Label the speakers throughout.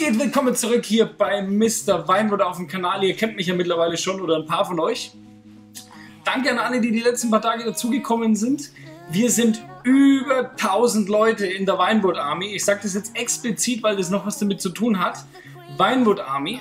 Speaker 1: geht? Willkommen zurück hier bei Mr. Weinwood auf dem Kanal. Ihr kennt mich ja mittlerweile schon oder ein paar von euch. Danke an alle, die die letzten paar Tage dazugekommen sind. Wir sind über 1000 Leute in der Weinwood Army. Ich sage das jetzt explizit, weil das noch was damit zu tun hat. Weinwood Army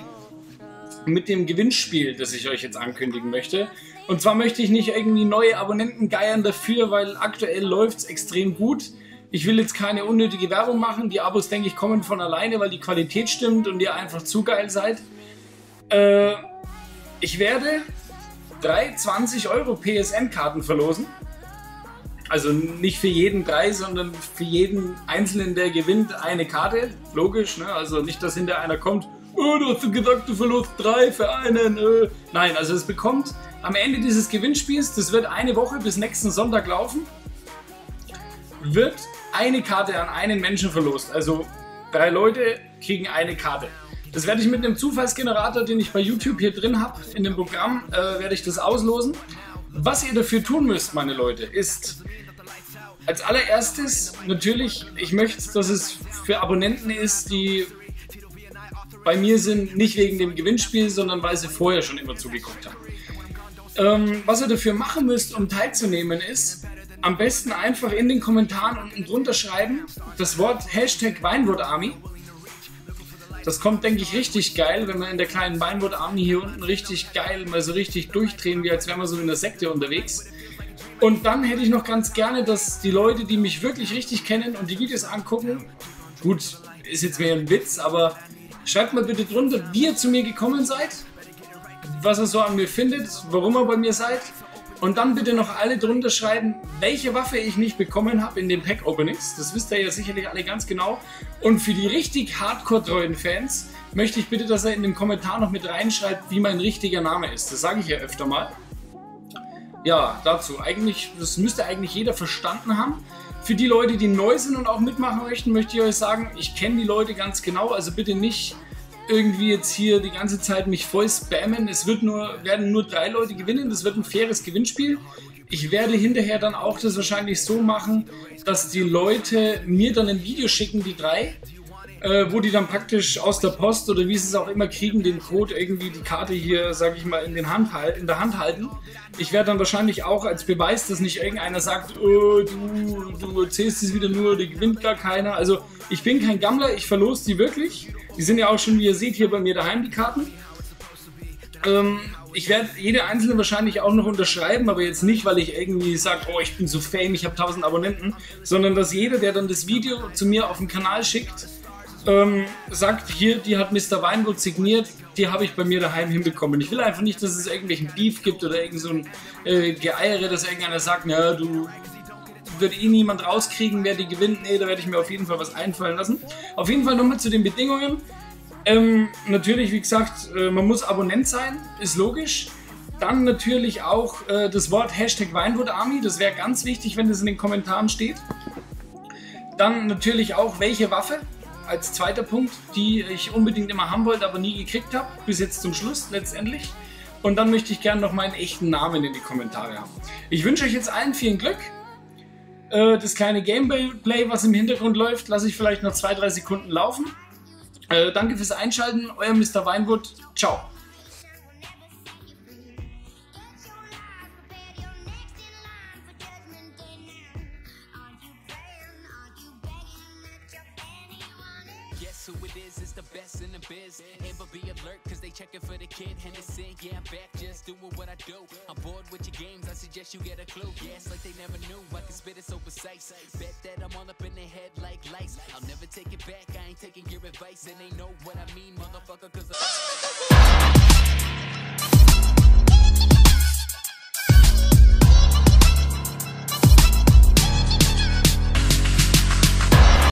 Speaker 1: mit dem Gewinnspiel, das ich euch jetzt ankündigen möchte. Und zwar möchte ich nicht irgendwie neue Abonnenten geiern dafür, weil aktuell läuft es extrem gut. Ich will jetzt keine unnötige Werbung machen. Die Abos, denke ich, kommen von alleine, weil die Qualität stimmt und ihr einfach zu geil seid. Äh, ich werde drei 20 Euro PSN-Karten verlosen. Also nicht für jeden drei, sondern für jeden Einzelnen, der gewinnt, eine Karte. Logisch, ne? Also nicht, dass hinter einer kommt, oh, du hast gesagt, du verlost drei für einen. Äh. Nein, also es bekommt am Ende dieses Gewinnspiels, das wird eine Woche bis nächsten Sonntag laufen, wird eine Karte an einen Menschen verlost. Also drei Leute kriegen eine Karte. Das werde ich mit einem Zufallsgenerator, den ich bei YouTube hier drin habe, in dem Programm, äh, werde ich das auslosen. Was ihr dafür tun müsst, meine Leute, ist als allererstes natürlich, ich möchte, dass es für Abonnenten ist, die bei mir sind, nicht wegen dem Gewinnspiel, sondern weil sie vorher schon immer zugeguckt haben. Ähm, was ihr dafür machen müsst, um teilzunehmen, ist, am besten einfach in den Kommentaren unten drunter schreiben, das Wort Hashtag Weinwood Army. Das kommt, denke ich, richtig geil, wenn wir in der kleinen Weinwood Army hier unten richtig geil mal so richtig durchdrehen, wie als wären wir so in der Sekte unterwegs. Und dann hätte ich noch ganz gerne, dass die Leute, die mich wirklich richtig kennen und die Videos angucken, gut, ist jetzt mehr ein Witz, aber schreibt mal bitte drunter, wie ihr zu mir gekommen seid, was ihr so an mir findet, warum ihr bei mir seid und dann bitte noch alle drunter schreiben, welche Waffe ich nicht bekommen habe in den Pack-Openings. Das wisst ihr ja sicherlich alle ganz genau. Und für die richtig hardcore-treuen Fans möchte ich bitte, dass er in den Kommentar noch mit reinschreibt, wie mein richtiger Name ist. Das sage ich ja öfter mal. Ja, dazu. Eigentlich, das müsste eigentlich jeder verstanden haben. Für die Leute, die neu sind und auch mitmachen möchten, möchte ich euch sagen, ich kenne die Leute ganz genau. Also bitte nicht irgendwie jetzt hier die ganze Zeit mich voll spammen. Es wird nur, werden nur drei Leute gewinnen. Das wird ein faires Gewinnspiel. Ich werde hinterher dann auch das wahrscheinlich so machen, dass die Leute mir dann ein Video schicken, die drei, äh, wo die dann praktisch aus der Post oder wie sie es auch immer kriegen, den Code irgendwie die Karte hier, sag ich mal, in, den Hand, in der Hand halten. Ich werde dann wahrscheinlich auch als Beweis, dass nicht irgendeiner sagt, oh, du, du erzählst es wieder nur, die gewinnt gar keiner. Also ich bin kein Gammler, ich verlose die wirklich. Die sind ja auch schon, wie ihr seht, hier bei mir daheim, die Karten. Ähm, ich werde jede einzelne wahrscheinlich auch noch unterschreiben, aber jetzt nicht, weil ich irgendwie sage, oh, ich bin so fame, ich habe 1000 Abonnenten, sondern dass jeder, der dann das Video zu mir auf den Kanal schickt, ähm, sagt, hier, die hat Mr. Weinwood signiert, die habe ich bei mir daheim hinbekommen. Ich will einfach nicht, dass es irgendwelchen Beef gibt oder irgend so ein äh, Geeiere, dass irgendeiner sagt, na, du wird eh niemand rauskriegen, wer die gewinnt. Nee, da werde ich mir auf jeden Fall was einfallen lassen. Auf jeden Fall nochmal zu den Bedingungen. Ähm, natürlich, wie gesagt, äh, man muss Abonnent sein, ist logisch. Dann natürlich auch äh, das Wort Hashtag Weinwood Army, das wäre ganz wichtig, wenn das in den Kommentaren steht. Dann natürlich auch, welche Waffe als zweiter Punkt, die ich unbedingt immer haben wollte, aber nie gekriegt habe, bis jetzt zum Schluss letztendlich. Und dann möchte ich gerne noch meinen echten Namen in die Kommentare haben. Ich wünsche euch jetzt allen viel Glück. Äh, das kleine Gameplay, was im Hintergrund läuft, lasse ich vielleicht noch zwei, drei Sekunden laufen. Äh, danke fürs Einschalten, euer Mr. Weinwood. Ciao.
Speaker 2: In the biz. Amber be alert, cause they checking for the kid. Henderson, yeah, I'm back, just doing what I do. I'm bored with your games, I suggest you get a clue. Yes, like they never knew, I can spit it so precise. Bet that I'm all up in their head like lice. I'll never take it back, I ain't taking your advice. And they know what I mean, motherfucker, cause I